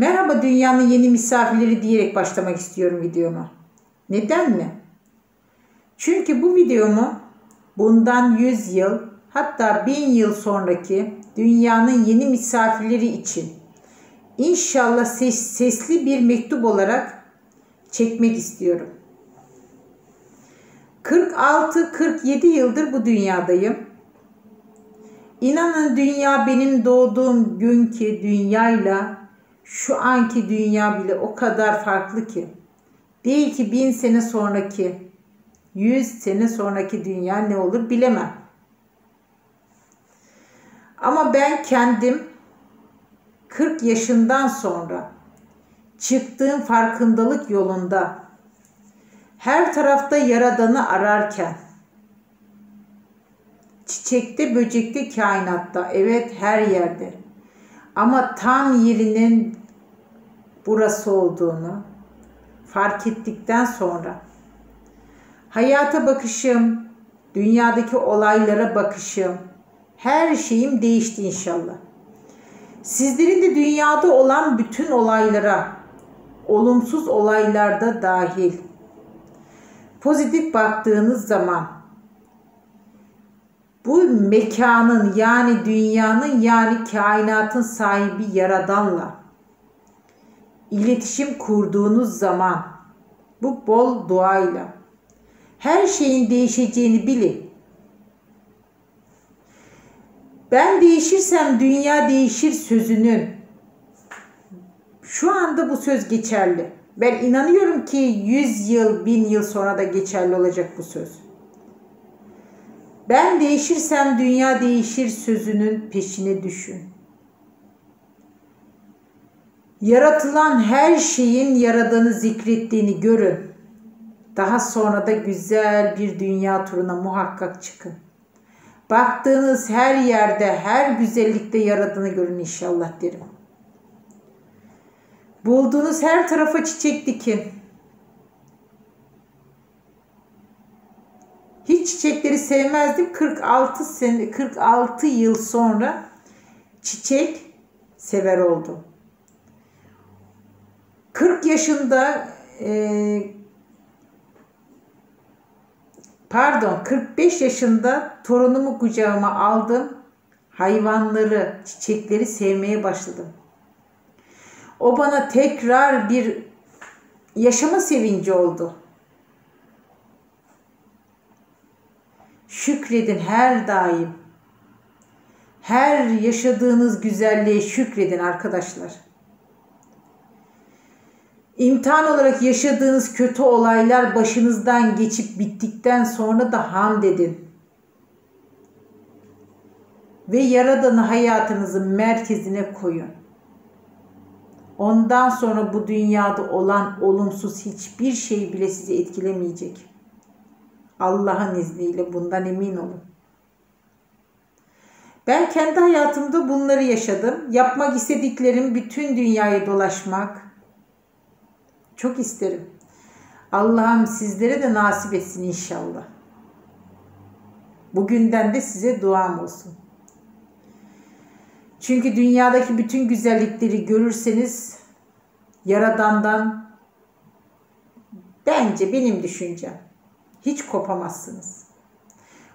Merhaba dünyanın yeni misafirleri diyerek başlamak istiyorum videomu. Neden mi? Çünkü bu videomu bundan 100 yıl hatta 1000 yıl sonraki dünyanın yeni misafirleri için inşallah ses, sesli bir mektup olarak çekmek istiyorum. 46-47 yıldır bu dünyadayım. İnanın dünya benim doğduğum günkü dünyayla şu anki dünya bile o kadar farklı ki. Değil ki bin sene sonraki, yüz sene sonraki dünya ne olur bilemem. Ama ben kendim 40 yaşından sonra çıktığım farkındalık yolunda her tarafta yaradanı ararken çiçekte, böcekte, kainatta, evet her yerde. Ama tam yerinin burası olduğunu fark ettikten sonra hayata bakışım, dünyadaki olaylara bakışım, her şeyim değişti inşallah. Sizlerin de dünyada olan bütün olaylara, olumsuz olaylarda dahil pozitif baktığınız zaman bu mekanın yani dünyanın yani kainatın sahibi yaradanla iletişim kurduğunuz zaman bu bol duayla her şeyin değişeceğini bilin. Ben değişirsem dünya değişir sözünün şu anda bu söz geçerli. Ben inanıyorum ki 100 yıl, 1000 yıl sonra da geçerli olacak bu söz. Ben değişirsem dünya değişir sözünün peşine düşün. Yaratılan her şeyin yaradanı zikrettiğini görün. Daha sonra da güzel bir dünya turuna muhakkak çıkın. Baktığınız her yerde, her güzellikte yaradığını görün inşallah derim. Bulduğunuz her tarafa çiçek dikin. Hiç çiçekleri sevmezdim. 46 sene 46 yıl sonra çiçek sever oldum. 40 yaşında e, pardon 45 yaşında torunumu kucağıma aldım. Hayvanları, çiçekleri sevmeye başladım. O bana tekrar bir yaşama sevinci oldu. Şükredin her daim. Her yaşadığınız güzelliğe şükredin arkadaşlar. İmtihan olarak yaşadığınız kötü olaylar başınızdan geçip bittikten sonra da hamd edin. Ve Yaradan'ı hayatınızın merkezine koyun. Ondan sonra bu dünyada olan olumsuz hiçbir şey bile sizi etkilemeyecek. Allah'ın izniyle bundan emin olun. Ben kendi hayatımda bunları yaşadım. Yapmak istediklerim bütün dünyayı dolaşmak. Çok isterim. Allah'ım sizlere de nasip etsin inşallah. Bugünden de size duam olsun. Çünkü dünyadaki bütün güzellikleri görürseniz Yaradan'dan bence benim düşüncem hiç kopamazsınız.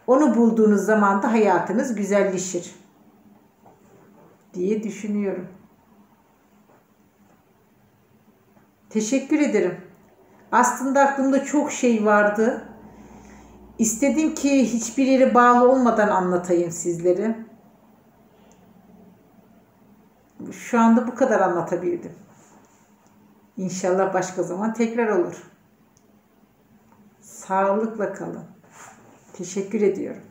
Onu bulduğunuz zaman da hayatınız güzelleşir diye düşünüyorum. Teşekkür ederim. Aslında aklımda çok şey vardı. İstedim ki hiçbir yere bağlı olmadan anlatayım sizlere. Şu anda bu kadar anlatabildim. İnşallah başka zaman tekrar olur. Sağlıkla kalın. Teşekkür ediyorum.